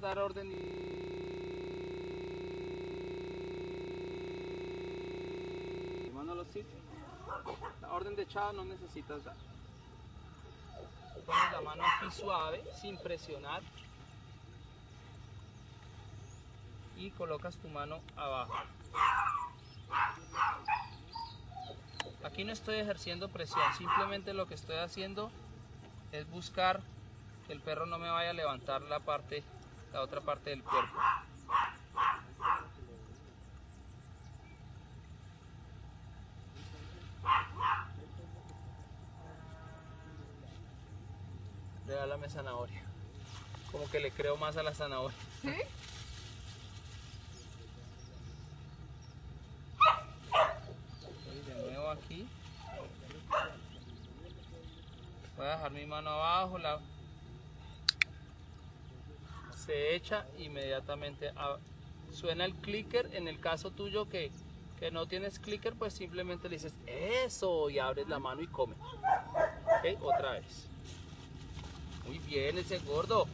dar orden y Manolo sí. La orden de echado no necesitas dar. Pones la mano aquí suave, sin presionar. Y colocas tu mano abajo. Aquí no estoy ejerciendo presión, simplemente lo que estoy haciendo es buscar que el perro no me vaya a levantar la parte, la otra parte del cuerpo. Regálame zanahoria. Como que le creo más a la zanahoria. ¿Sí? De nuevo aquí. Voy a dejar mi mano abajo, la... se echa inmediatamente. a- Suena el clicker, en el caso tuyo que, que no tienes clicker, pues simplemente le dices eso y abres la mano y come. Otra vez. Muy bien ese gordo.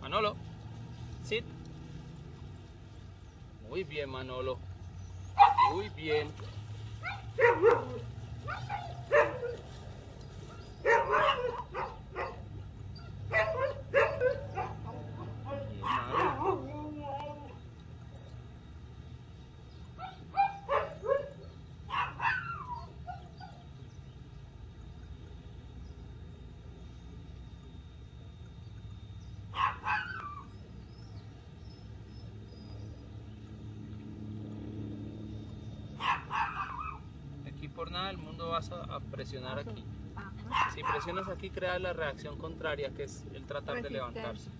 Manolo, sit. Muy bien, Manolo. Muy. Bien, nada del mundo vas a, a presionar aquí. Si presionas aquí, crea la reacción contraria, que es el tratar de levantarse.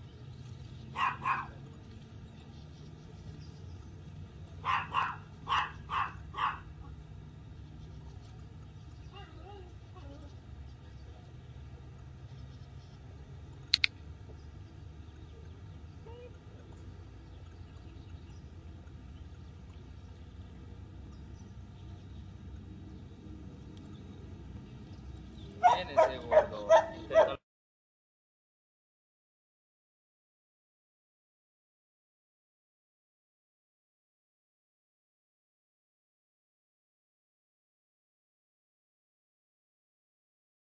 Bien ese gordo.